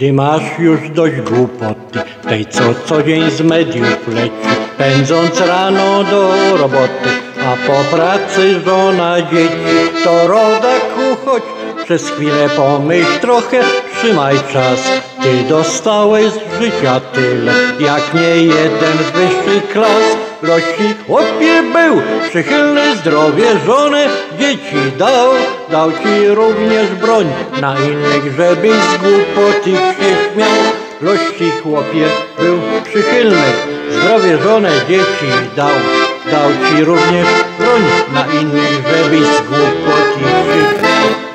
Gdy masz już dość głupoty, tej co co dzień z mediów leci, pędząc rano do roboty, a po pracy żona dzieci, to rodaku chodź przez chwilę pomyśl trochę, trzymaj czas. Ty dostałeś z życia tyle, jak nie jeden z wyższych klas. Lośnik chłopie był, przychylny zdrowie żonę dzieci dał. Dał ci również broń na innych, żebyś z głupoty się śmiał. Lośnik chłopie był przychylny, zdrowie żonę dzieci dał. Dał ci również broń na innych, żebyś z głupoty się śmiał.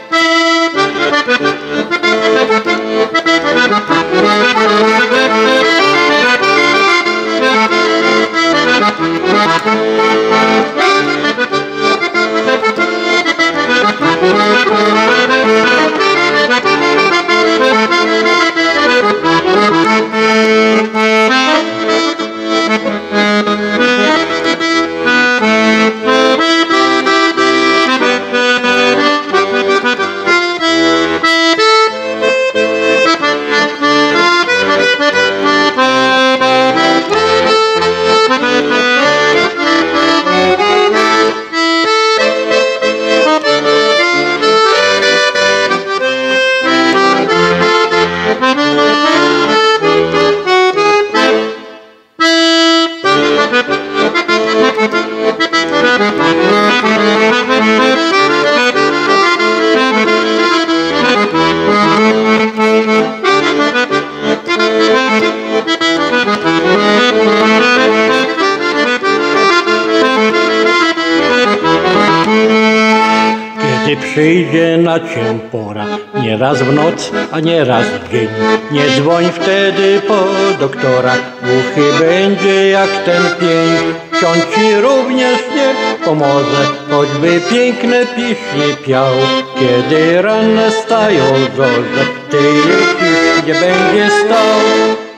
Pora, nie raz w noc, a nie raz w dzień, nie dzwoń wtedy po doktora, głuchy będzie jak ten pień. Ksiądz ci również nie pomoże, choćby piękne piśnie piał. Kiedy ranne stają zorze, ty lecisz, gdzie będzie stał.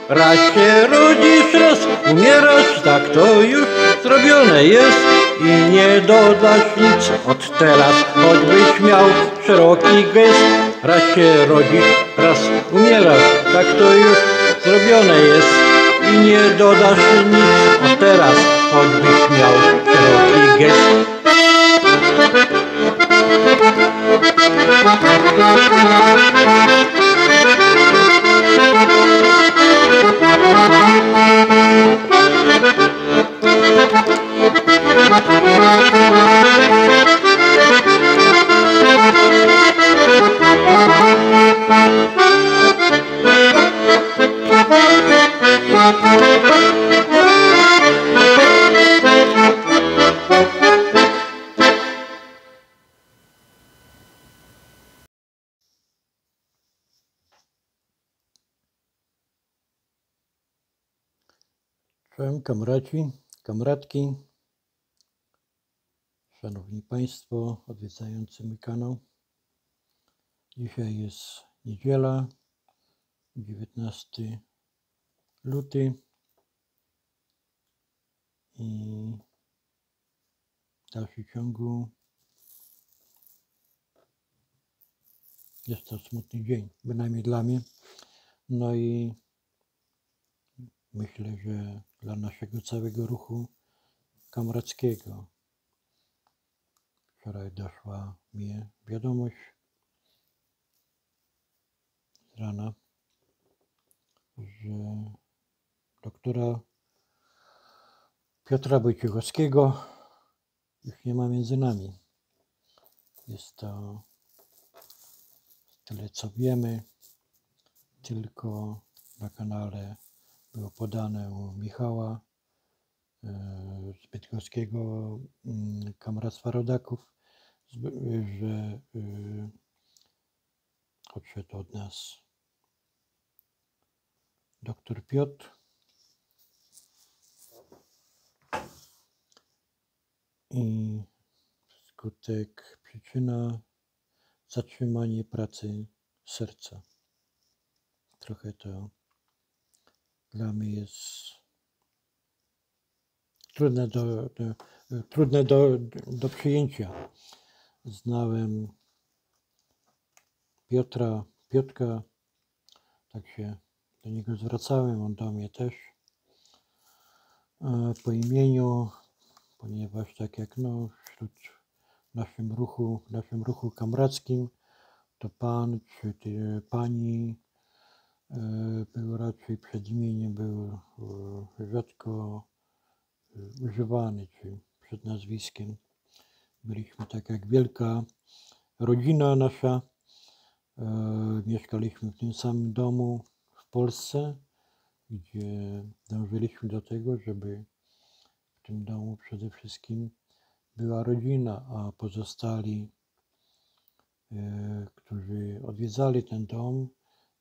Raz się rodzisz, raz umierasz, tak to już zrobione jest i nie dodasz nic od teraz, choćbyś miał szeroki gest. Raz się rodzisz, raz umierasz, tak to już zrobione jest i nie dodasz nic od teraz, choćbyś miał szeroki gest. Czołem kamraci, kamratki, Szanowni Państwo odwiedzający mój kanał. Dzisiaj jest niedziela, 19 luty i w dalszym ciągu jest to smutny dzień, bynajmniej dla mnie. No i myślę, że dla naszego całego ruchu kamrackiego. Wczoraj doszła mi wiadomość z rana, że doktora Piotra Wojciechowskiego już nie ma między nami. Jest to tyle co wiemy, tylko na kanale było podane u Michała e, z Bydgoskiego mm, Kameractwa Rodaków, że y, odszedł od nas doktor Piotr i skutek przyczyna zatrzymanie pracy serca. Trochę to dla mnie jest trudne do, do, trudne do, do przyjęcia. Znałem Piotra, Piotka tak się do niego zwracałem, on do mnie też e, po imieniu, ponieważ tak jak no, wśród naszym ruchu, naszym ruchu kamrackim, to pan czy ty, pani był raczej przed imieniem był e, rzadko używany, czy przed nazwiskiem. Byliśmy tak jak wielka rodzina nasza. E, mieszkaliśmy w tym samym domu w Polsce, gdzie dążyliśmy do tego, żeby w tym domu przede wszystkim była rodzina, a pozostali, e, którzy odwiedzali ten dom,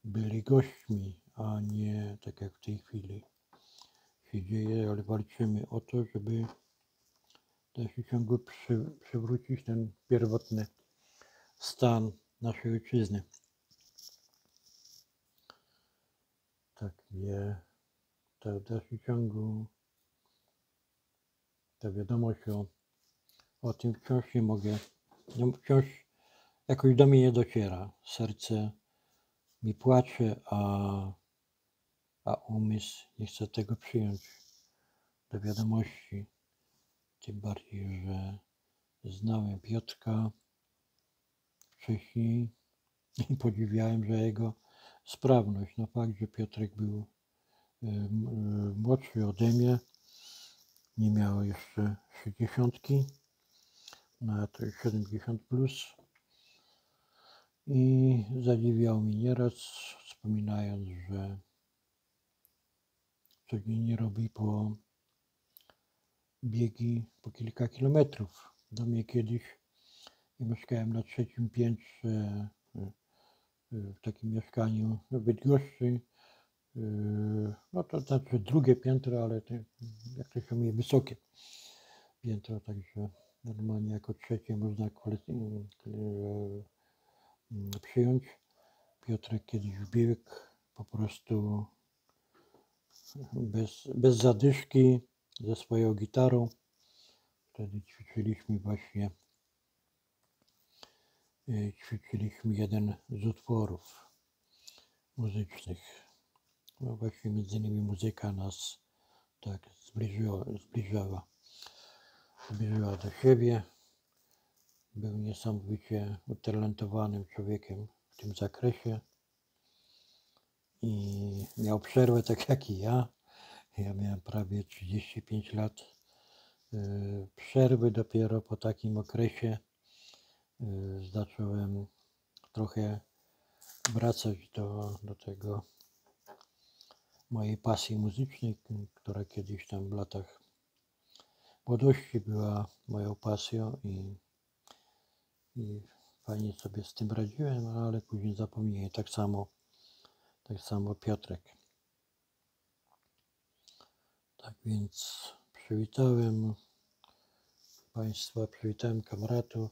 byli gośćmi, a nie tak jak w tej chwili się dzieje, ale walczymy o to, żeby w dalszym ciągu przy, przywrócić ten pierwotny stan naszej ojczyzny. Tak, nie, to w dalszym ciągu ta wiadomość o, o tym wciąż nie mogę, no, wciąż jakoś do mnie nie dociera. Serce mi płacze, a, a umysł nie chce tego przyjąć do wiadomości. Tym bardziej, że znałem Piotrka wcześniej i podziwiałem, że jego sprawność. No fakt, że Piotrek był y, y, młodszy ode mnie, nie miał jeszcze 60, na to 70 plus. I zadziwiał mnie nieraz, wspominając, że codziennie robi po biegi po kilka kilometrów. Do mnie kiedyś mieszkałem na trzecim piętrze e, e, w takim mieszkaniu w Bydgoszczy. E, no to znaczy drugie piętro, ale to, jak to się mówi, wysokie piętro, także normalnie jako trzecie można przyjąć. Piotrek kiedyś biegł po prostu bez, bez zadyszki ze swoją gitarą. Wtedy ćwiczyliśmy właśnie e, ćwiczyliśmy jeden z utworów muzycznych. No właśnie między innymi muzyka nas tak zbliżyła, zbliżała, zbliżyła do siebie. Był niesamowicie utalentowanym człowiekiem w tym zakresie i miał przerwę tak jak i ja. Ja miałem prawie 35 lat y, przerwy. Dopiero po takim okresie y, zacząłem trochę wracać do, do tego mojej pasji muzycznej, która kiedyś tam w latach młodości była moją pasją i, i fajnie sobie z tym radziłem, ale później zapomniałem. Tak samo, tak samo Piotrek. Tak więc przywitałem Państwa, przywitałem kameratów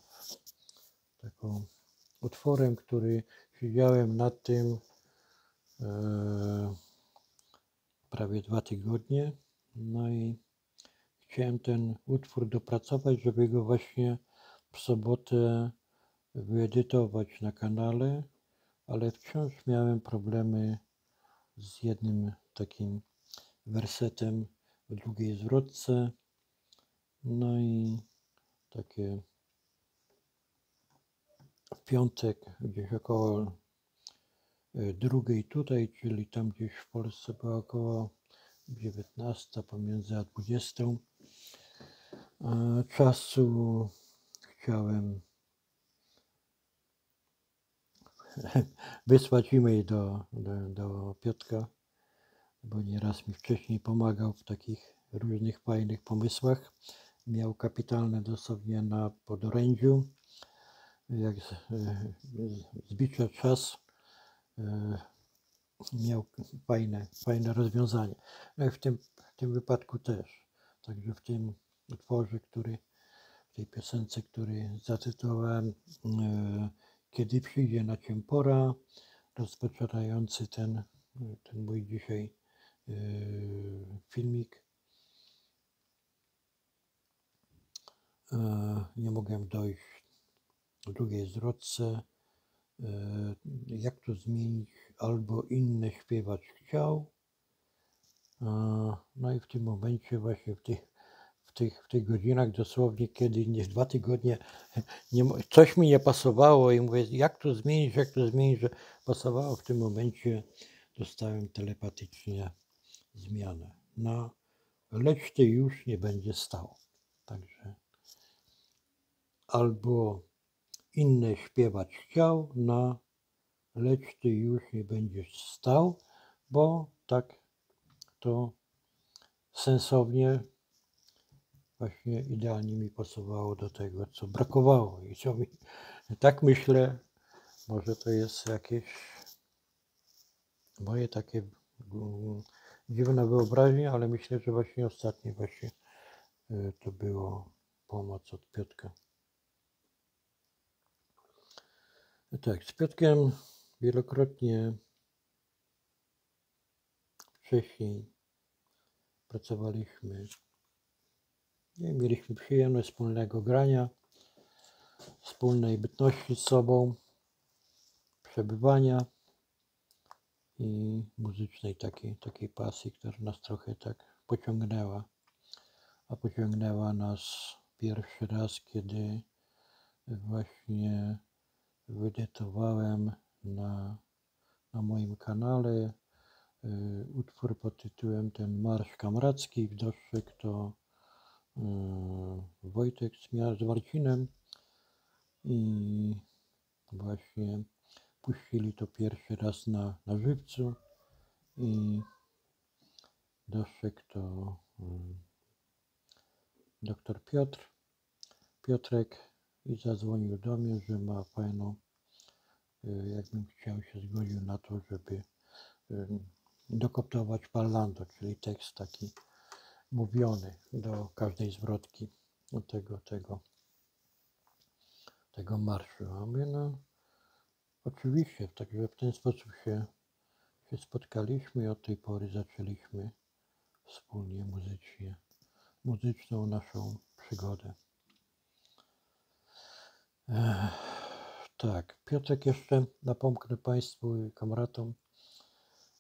taką utworem, który siedziałem nad tym e, prawie dwa tygodnie. No i chciałem ten utwór dopracować, żeby go właśnie w sobotę wyedytować na kanale, ale wciąż miałem problemy z jednym takim wersetem w drugiej zwrotce. No i takie w piątek gdzieś około e, drugiej tutaj, czyli tam gdzieś w Polsce było około 19 pomiędzy a 20 czasu chciałem wysłać e-mail do, do, do Piotka bo nieraz mi wcześniej pomagał w takich różnych fajnych pomysłach. Miał kapitalne dosłownie na podorędziu, jak zbicza czas, e, miał fajne, fajne rozwiązanie. No w tym, w tym wypadku też. Także w tym utworze, który, tej piosence, który zatytułowałem e, Kiedy przyjdzie na cię pora, rozpoczynający ten, ten mój dzisiaj Yy, filmik. Yy, nie mogłem dojść do drugiej zwrotce. e, jak to zmienić, albo inny śpiewać chciał. No i w tym momencie właśnie w tych, tych, w tych godzinach dosłownie, kiedy nie dwa tygodnie, nie, coś mi nie pasowało i mówię, jak to zmienić, jak to zmienić, że pasowało w tym momencie, dostałem telepatycznie zmianę na lecz ty już nie będzie stał. Także albo inny śpiewać chciał na lecz ty już nie będziesz stał, bo tak to sensownie właśnie idealnie mi pasowało do tego, co brakowało i co mi, tak myślę, może to jest jakieś moje takie mm, dziwne wyobraźnie, ale myślę, że właśnie ostatnie właśnie y, to było pomoc od Piotka. Tak, z Piotkiem wielokrotnie wcześniej pracowaliśmy. I Mieliśmy przyjemność wspólnego grania, wspólnej bytności z sobą, przebywania i muzycznej takiej, takiej pasji, która nas trochę tak pociągnęła. A pociągnęła nas pierwszy raz, kiedy właśnie wyedytowałem na, na moim kanale y, utwór pod tytułem ten Marsz Kamracki. Wdowszyk to y, Wojtek z, Marcinem i właśnie puścili to pierwszy raz na, na żywcu i Doszek to y, doktor Piotr, Piotrek i zadzwonił do mnie, że ma fajną, y, jakbym chciał się zgodził na to, żeby y, dokoptować parlando, czyli tekst taki mówiony do każdej zwrotki tego, tego, tego marszu. A my no, oczywiście, także w ten sposób się, się spotkaliśmy i od tej pory zaczęliśmy wspólnie muzycznie, muzyczną naszą przygodę. Ech, tak, Piotrek jeszcze napomknę Państwu i kamratom,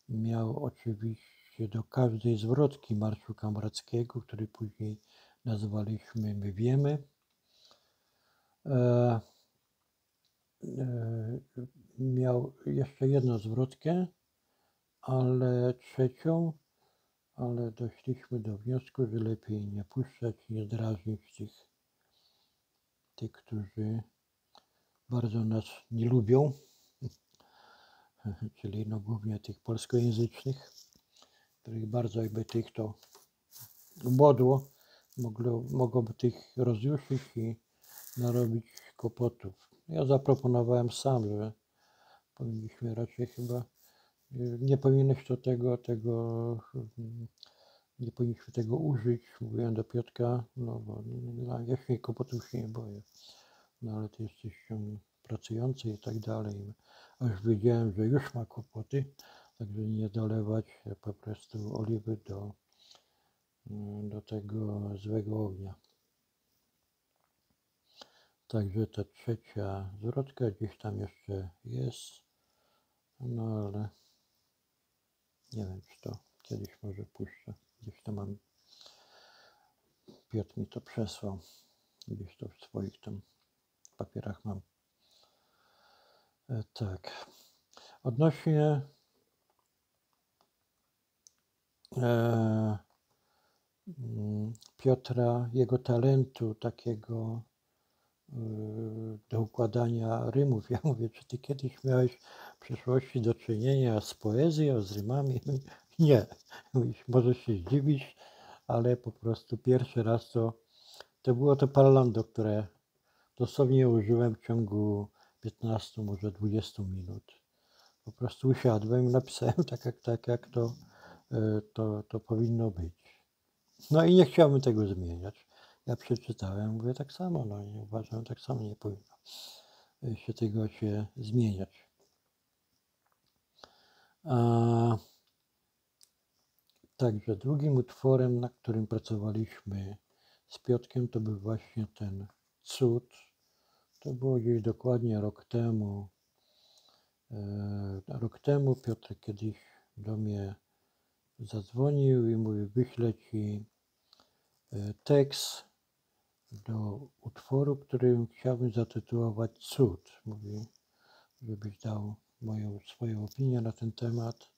miał oczywiście do każdej zwrotki Marszu Kamrackiego, który później nazwaliśmy My Wiemy, e, e, miał jeszcze jedną zwrotkę, ale trzecią, ale doszliśmy do wniosku, że lepiej nie puszczać, nie drażnić tych, tych którzy bardzo nas nie lubią, czyli no głównie tych polskojęzycznych, których bardzo jakby tych to ubodło, mogło, mogłoby tych rozjuszyć i narobić kłopotów. Ja zaproponowałem sam, że powinniśmy raczej chyba, nie powinieneś to tego, tego, nie powinniśmy tego użyć. Mówiłem do Piotka, no bo ja się kłopotów się nie boję no ale ty jesteś pracujący i tak dalej. A już wiedziałem, że już ma kłopoty, także nie dolewać po prostu oliwy do, do tego złego ognia. Także ta trzecia zwrotka gdzieś tam jeszcze jest, no ale nie wiem, czy to kiedyś może puszczę. Gdzieś to mam, Piotr mi to przesłał, gdzieś to w swoich tam papierach mam. E, Tak. Odnośnie e, mm, Piotra, jego talentu takiego e, do układania rymów. Ja mówię, czy ty kiedyś miałeś w przeszłości do czynienia z poezją, z rymami? Nie. Możesz się zdziwić, ale po prostu pierwszy raz to, to było to parlando, które dosłownie użyłem w ciągu 15, może 20 minut. Po prostu usiadłem i napisałem tak, jak, tak, jak to, e, to, to powinno być. No i nie chciałbym tego zmieniać. Ja przeczytałem, mówię tak samo, no i uważam, tak samo nie powinno e, się tego się zmieniać. A, także drugim utworem, na którym pracowaliśmy z Piotkiem, to był właśnie ten cud. To było gdzieś dokładnie rok temu. E, Rok temu Piotr kiedyś do mnie zadzwonił i mówi, wyślę ci e, tekst do utworu, który chciałbym zatytułować Cud. Mówi, żebyś dał moją, swoją opinię na ten temat,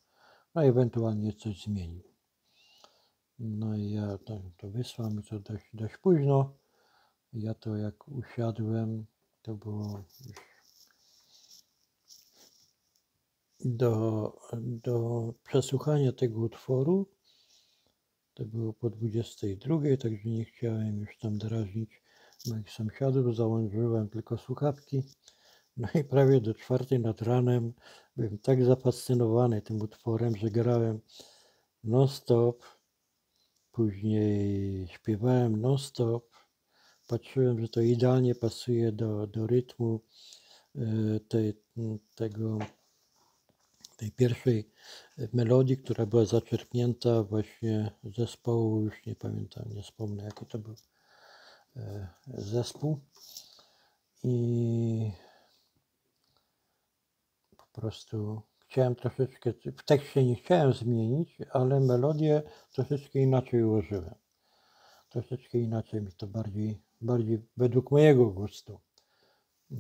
no i ewentualnie coś zmienił. No i ja to, to wysłałem, to dość, dość późno. Ja to jak usiadłem, to było już do, do przesłuchania tego utworu. To było po 22, także nie chciałem już tam drażnić moich sąsiadów. Założyłem tylko słuchawki. No i prawie do czwartej nad ranem byłem tak zafascynowany tym utworem, że grałem non-stop. Później śpiewałem non-stop. Patrzyłem, że to idealnie pasuje do, do rytmu e, tej, tego tej pierwszej melodii, która była zaczerpnięta właśnie zespołu, już nie pamiętam, nie wspomnę jaki to był e, zespół. I po prostu chciałem troszeczkę, w tekście nie chciałem zmienić, ale melodię troszeczkę inaczej ułożyłem. Troszeczkę inaczej mi to bardziej, bardziej według mojego gustu. E,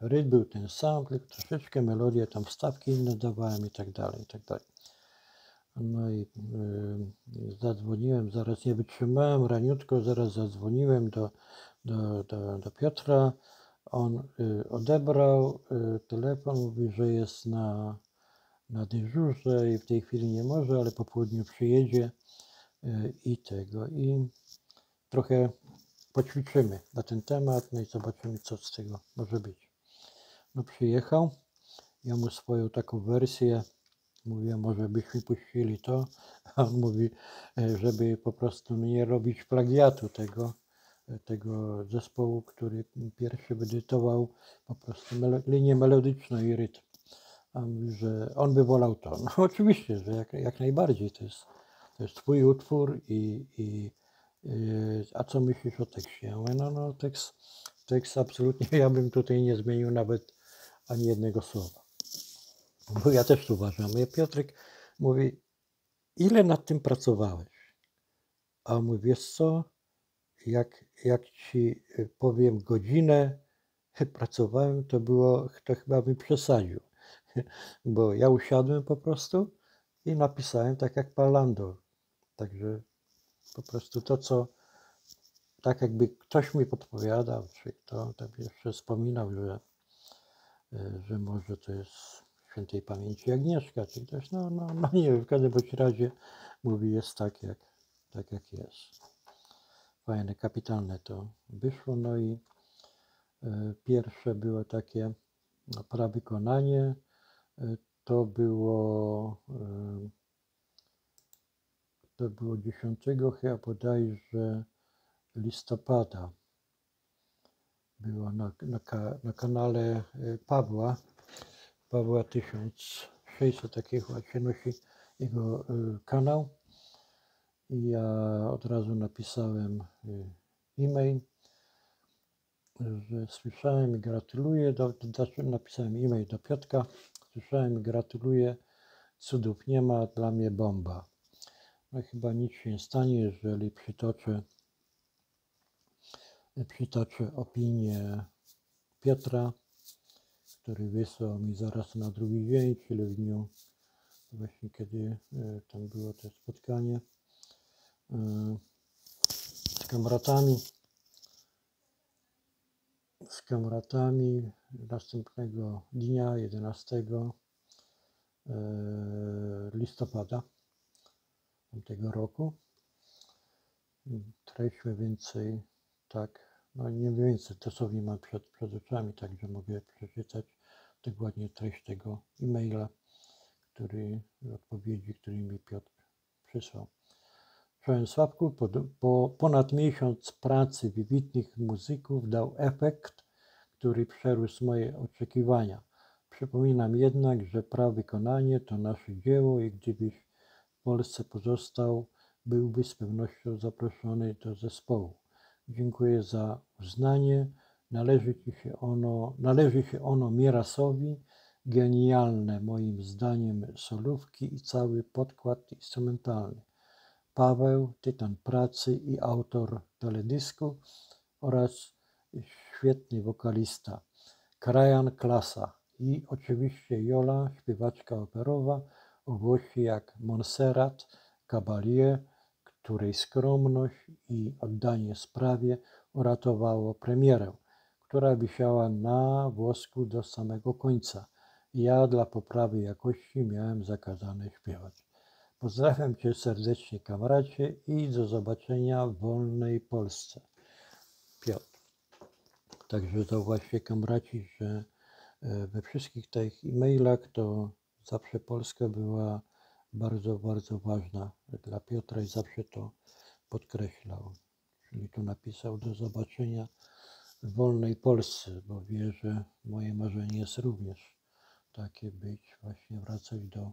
rytm był ten sam, tylko troszeczkę melodię, tam wstawki inne dawałem i tak dalej, i tak dalej. No i y, zadzwoniłem, zaraz nie wytrzymałem, raniutko zaraz zadzwoniłem do, do, do, do Piotra. On y, odebrał y, telefon, mówi, że jest na, na dyżurze i w tej chwili nie może, ale po południu przyjedzie i tego. I trochę poćwiczymy na ten temat, no i zobaczymy, co z tego może być. No przyjechał, ja mu swoją taką wersję mówię, może byśmy puścili to, a on mówi, e, żeby po prostu nie robić plagiatu tego, e, tego zespołu, który pierwszy wyedytował po prostu linię melodyczną i rytm. A mówi, że on by wolał to. No oczywiście, że jak, jak najbardziej to jest, to jest twój utwór i, i a co myślisz o tekście? No, no tekst, tekst absolutnie, ja bym tutaj nie zmienił nawet ani jednego słowa. Bo ja też uważam. Ja Piotrek mówi, ile nad tym pracowałeś? A mówi, wiesz co, jak, jak ci y, powiem godzinę pracowałem, to było, to chyba bym przesadził. Bo ja usiadłem po prostu i napisałem tak jak Palando. Także po prostu to, co tak jakby ktoś mi podpowiadał, czy to tak jeszcze wspominał, że, e, że może to jest świętej pamięci Agnieszka, czy też, no, no, no nie wiem, w każdym bądź razie mówi, jest tak jak, tak jak jest. Fajne, kapitalne to wyszło, no i y, pierwsze było takie no, prawykonanie, y, to było to było 10 chyba bodajże listopada. Było na, na, na kanale y, Pawła, Pawła 1600, takiego chyba się nosi jego y, kanał. I ja od razu napisałem y, e-mail, że słyszałem i gratuluję, do, do, napisałem e-mail do Piotka, słyszałem i gratuluję, cudów nie ma, dla mnie bomba. No chyba nic się nie stanie, jeżeli przytoczę, przytoczę opinię Piotra, który wysłał mi zaraz na drugi dzień, czyli w dniu właśnie kiedy e, tam było to spotkanie e, z kamratami. Z kamratami następnego dnia, 11 e, listopada tego roku. Mniej więcej tak, no nie więcej dosłownie mam przed, przed oczami, także mogę przeczytać dokładnie treść tego e-maila, który, odpowiedzi, który mi Piotr przysłał. Czołem Sławku, po, po ponad miesiąc pracy wybitnych muzyków dał efekt, który przerósł moje oczekiwania. Przypominam jednak, że prawykonanie to nasze dzieło i gdybyś Polsce pozostał, byłby z pewnością zaproszony do zespołu. Dziękuję za uznanie. Należy, ci się ono, należy się ono Mierasowi, genialne moim zdaniem solówki i cały podkład instrumentalny. Paweł, tytan pracy i autor teledysku oraz świetny wokalista. Krajan Klasa i oczywiście Jola, śpiewaczka operowa głosie jak Montserrat Caballé, której skromność i oddanie sprawie uratowało premierę, która wisiała na włosku do samego końca. Ja dla poprawy jakości miałem zakazane śpiewać. Pozdrawiam Cię serdecznie, kamracie i do zobaczenia w wolnej Polsce. Piotr. Także to właśnie kamraci, że e, we wszystkich tych e-mailach to zawsze Polska była bardzo, bardzo ważna dla Piotra i zawsze to podkreślał. Czyli tu napisał do zobaczenia w wolnej Polsce, bo wie, że moje marzenie jest również takie być, właśnie wracać do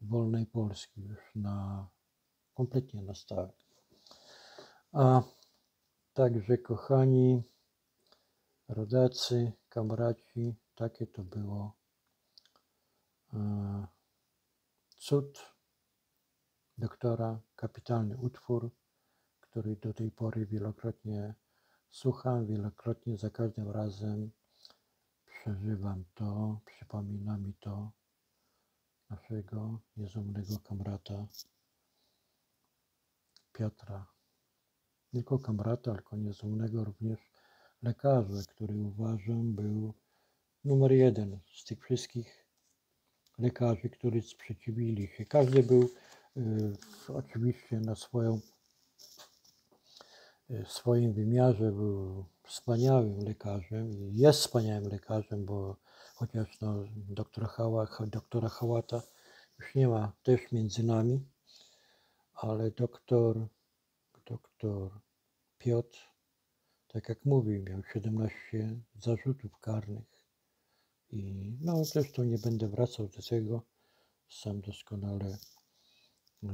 wolnej Polski już na kompletnie na stałe. A także kochani rodacy, kamraci, takie to było cud doktora, kapitalny utwór, który do tej pory wielokrotnie słucham, wielokrotnie za każdym razem przeżywam to, przypomina mi to naszego niezłomnego kamrata Piotra. Nie tylko kamrata, tylko niezłomnego również lekarza, który uważam był numer jeden z tych wszystkich lekarzy, którzy sprzeciwili się. Każdy był y, oczywiście na swoją w swoim wymiarze był wspaniałym lekarzem i jest wspaniałym lekarzem, bo chociaż no, doktora, Hała, doktora Hałata już nie ma też między nami, ale doktor, doktor Piotr, tak jak mówił, miał 17 zarzutów karnych i no zresztą nie będę wracał do tego, sam doskonale e,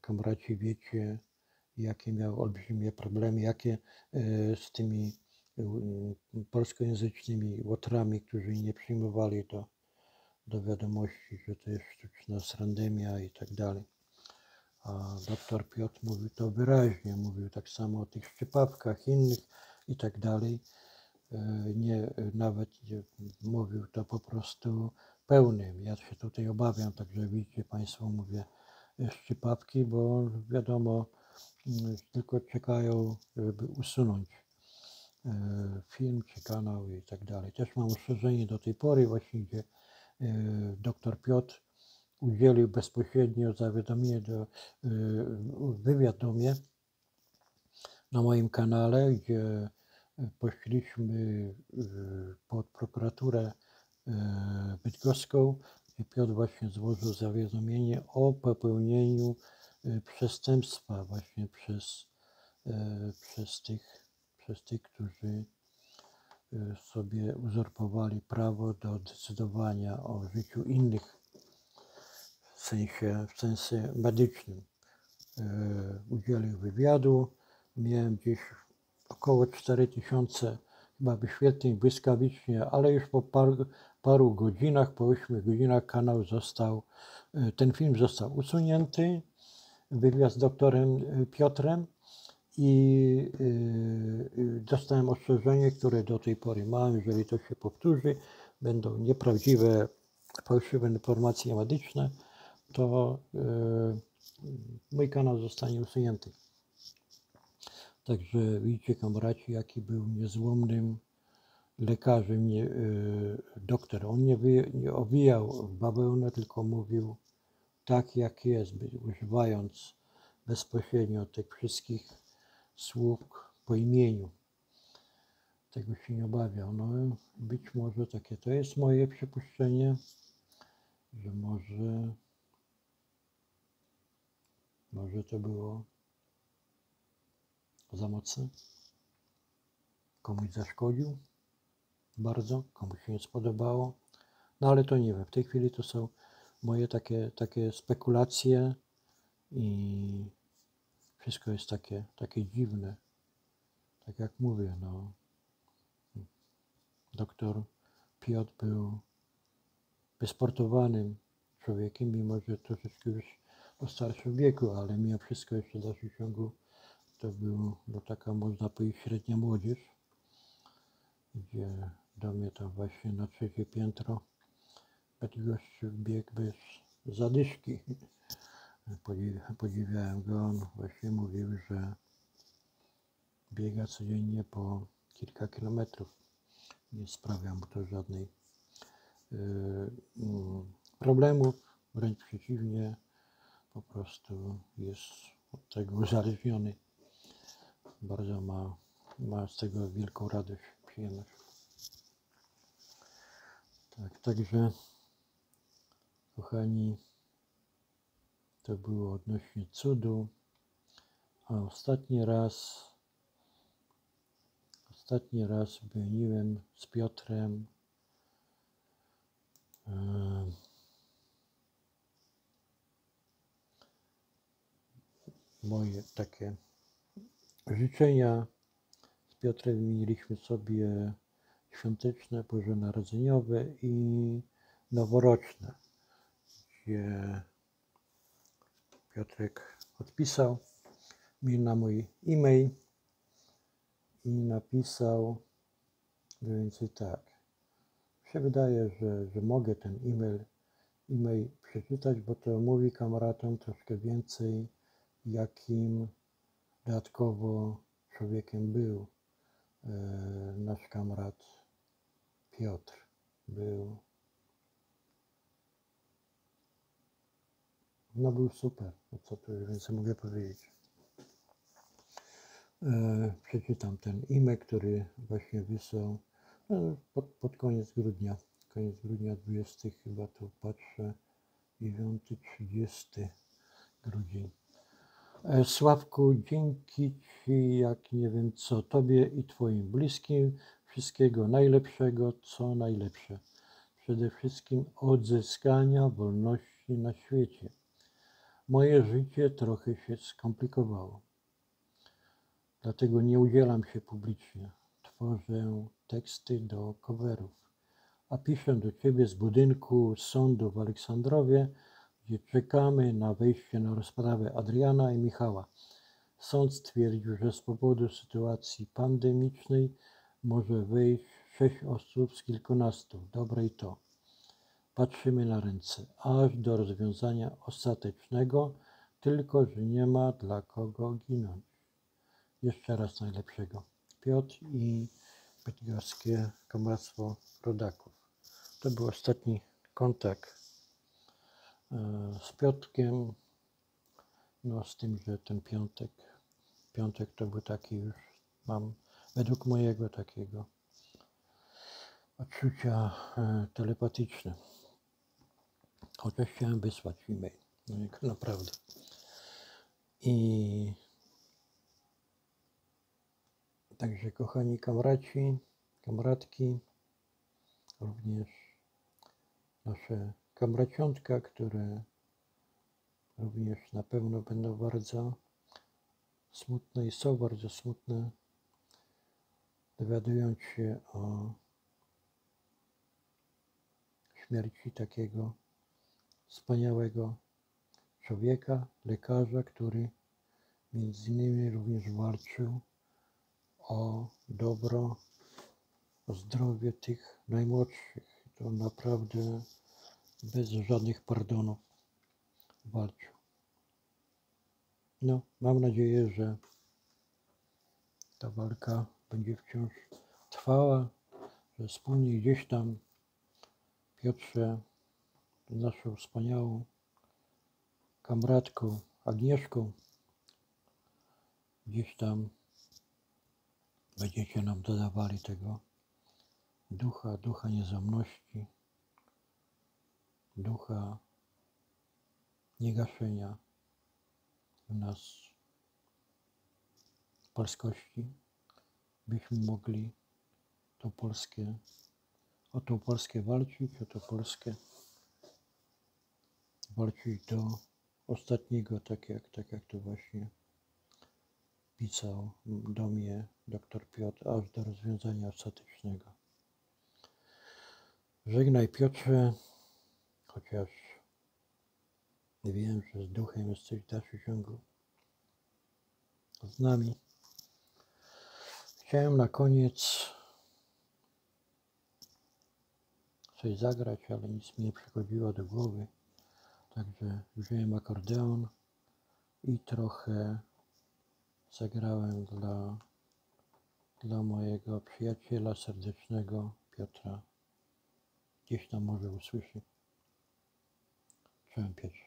kamraci wiecie, jakie miał olbrzymie problemy, jakie e, z tymi e, polskojęzycznymi łotrami, którzy nie przyjmowali do, do wiadomości, że to jest sztuczna srandemia i tak dalej. A doktor Piotr mówił to wyraźnie, mówił tak samo o tych szczypawkach innych i tak dalej. E, nie, nawet mówił to po prostu pełnym. Ja się tutaj obawiam, także widzicie Państwo, mówię szczypawki, bo wiadomo, tylko czekają, żeby usunąć e, film czy kanał i tak dalej. Też mam ostrzeżenie do tej pory właśnie, gdzie e, dr Piotr udzielił bezpośrednio zawiadomienie do e, wywiad mnie na moim kanale, gdzie poszliśmy pod prokuraturę bydgoską i Piotr właśnie złożył zawiadomienie o popełnieniu Y, przestępstwa właśnie przez, y, przez, tych, przez tych, którzy y, sobie uzurpowali prawo do decydowania o życiu innych w sensie, w sensie medycznym. Udzielił wywiadu, miałem gdzieś około 4000 chyba wyświetleń błyskawicznie, ale już po paru, paru godzinach, po 8 godzinach kanał został, ten film został usunięty wywiad z doktorem y, Piotrem i y, dostałem ostrzeżenie, które do tej pory mam, jeżeli to się powtórzy, będą nieprawdziwe, fałszywe informacje medyczne, to mój kanał zostanie usunięty. Także widzicie, kamraci, jaki był niezłomnym lekarzem, nie, doktor. On nie, nie owijał w bawełnę, tylko mówił tak jak jest, używając bezpośrednio tych wszystkich słów po imieniu. Tego się nie obawiał. No, być może takie to jest moje przypuszczenie, że może, może to było za mocne. Komuś zaszkodził bardzo, komuś się nie spodobało. No ale to nie wiem. W tej chwili to są moje takie, takie spekulacje i wszystko jest takie, takie dziwne. Tak jak mówię, no, doktor Piotr był wysportowanym człowiekiem, mimo że troszeczkę już o starszym wieku, ale mimo wszystko jeszcze w dalszym ciągu to był no, taka, można powiedzieć, średnia młodzież, gdzie do mnie tam właśnie na trzecie piętro gościu biegł bez zadyszki. Podziwiałem go, on właśnie mówił, że biega codziennie po kilka kilometrów. Nie sprawia mu to żadnej yy, problemów, wręcz przeciwnie, po prostu jest od tego uzależniony. Bardzo ma, ma z tego wielką radość, przyjemność. Tak, także kochani, to było odnośnie cudu. A ostatni raz, ostatni raz byłem z Piotrem e, moje takie życzenia z Piotrem mieliśmy sobie świąteczne, bożonarodzeniowe i noworoczne, gdzie Piotrek odpisał mi na mój e-mail i napisał mniej więcej tak. Mi się wydaje, że, że mogę ten e-mail, e-mail przeczytać, bo to mówi kamratom troszkę więcej, jakim dodatkowo człowiekiem był e, nasz kamrat Piotr. Był No był super, no co tu więcej mogę powiedzieć. E, przeczytam ten e-mail, który właśnie wysłał no, pod, pod koniec grudnia. Koniec grudnia 20 chyba tu patrzę. 9-30 grudzień. E, Sławku, dzięki Ci, jak nie wiem co, Tobie i Twoim bliskim, wszystkiego najlepszego, co najlepsze. Przede wszystkim odzyskania wolności na świecie. Moje życie trochę się skomplikowało. Dlatego nie udzielam się publicznie. Tworzę teksty do coverów, a piszę do Ciebie z budynku sądu w Aleksandrowie, gdzie czekamy na wejście na rozprawę Adriana i Michała. Sąd stwierdził, że z powodu sytuacji pandemicznej może wejść sześć osób z kilkunastu. Dobre i to. Patrzymy na ręce, aż do rozwiązania ostatecznego, tylko że nie ma dla kogo ginąć. Jeszcze raz najlepszego. Piotr i bydgoskie Komractwo Rodaków. To był ostatni kontakt z Piotrkiem. No z tym, że ten piątek, piątek to był taki już, mam według mojego takiego odczucia e, telepatyczne. Chociaż chciałem wysłać e-mail. No jak naprawdę. I także kochani kamraci, kamratki, również nasze kamraciątka, które również na pewno będą bardzo smutne i są bardzo smutne, dowiadując się o śmierci takiego wspaniałego człowieka, lekarza, który między innymi również walczył o dobro, o zdrowie tych najmłodszych. To naprawdę bez żadnych pardonów walczył. No, mam nadzieję, że ta walka będzie wciąż trwała, że wspólnie gdzieś tam Piotrze naszą wspaniałą kamratką Agnieszką. Gdzieś tam będziecie nam dodawali tego ducha, ducha niezłomności, ducha niegaszenia w nas polskości, byśmy mogli to polskie, o tą Polskę walczyć, o to Polskę walczyć do ostatniego, tak jak, tak jak to właśnie pisał do mnie dr Piotr, aż do rozwiązania ostatecznego. Żegnaj Piotrze, chociaż wiem, że z duchem jesteś w dalszym ciągu z nami. Chciałem na koniec coś zagrać, ale nic mi nie przychodziło do głowy. Także wziąłem akordeon i trochę zagrałem dla, dla mojego przyjaciela serdecznego Piotra. Gdzieś tam może usłyszy. Czołem Piotrze.